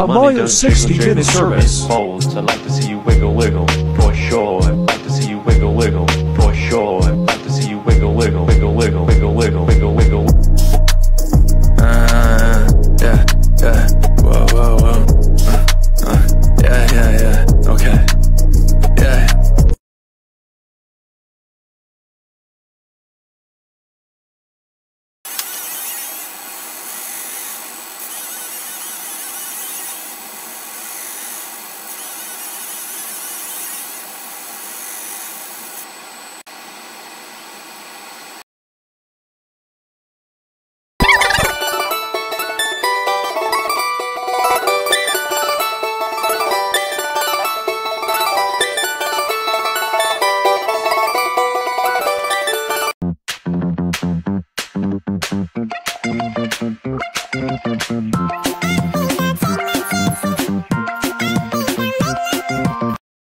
Kamaya 60 minute service. Balls, I'd like to see you wiggle wiggle for sure. I'd like to see you wiggle wiggle for sure. I'd like to see you wiggle wiggle wiggle wiggle wiggle wiggle wiggle